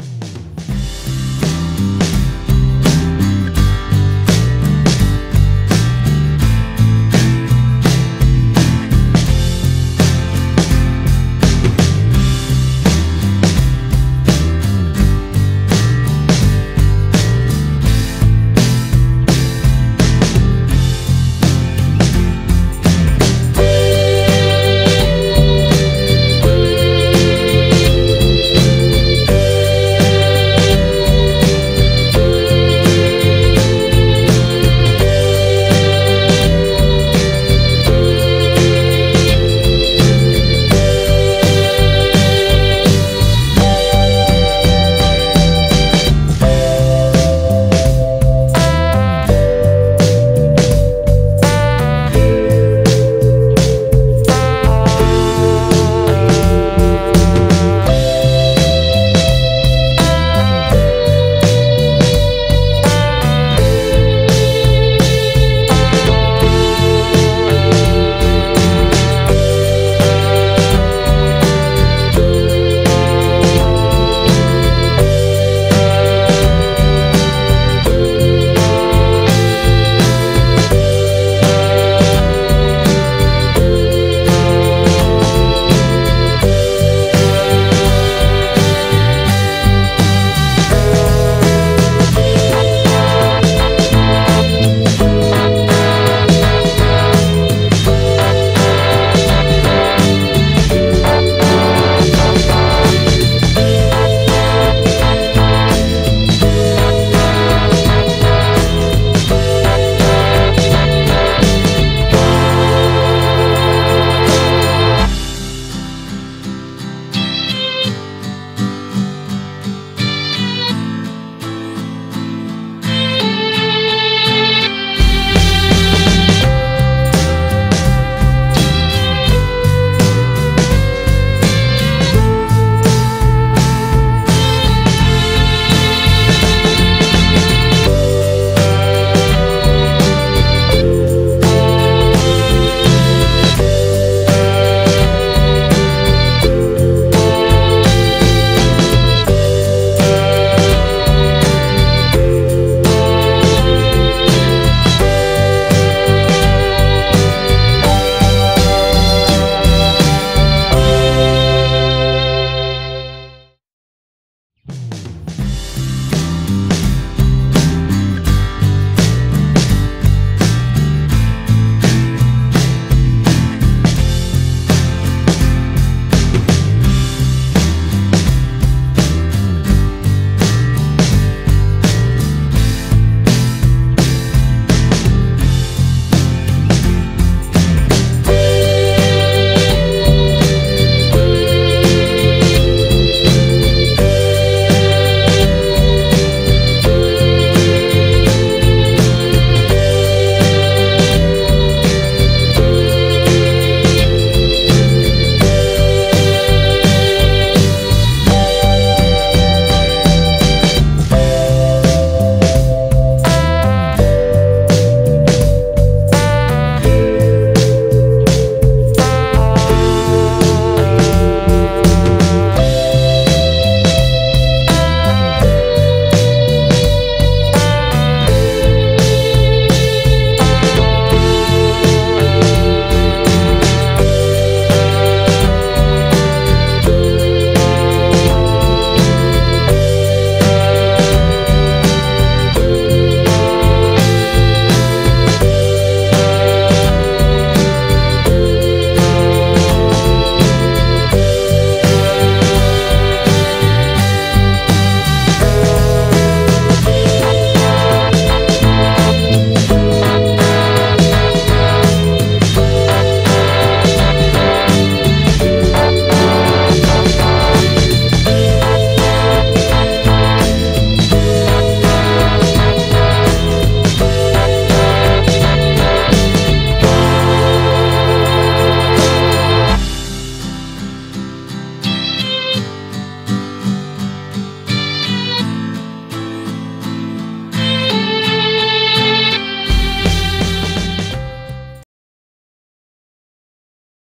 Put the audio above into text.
Bye.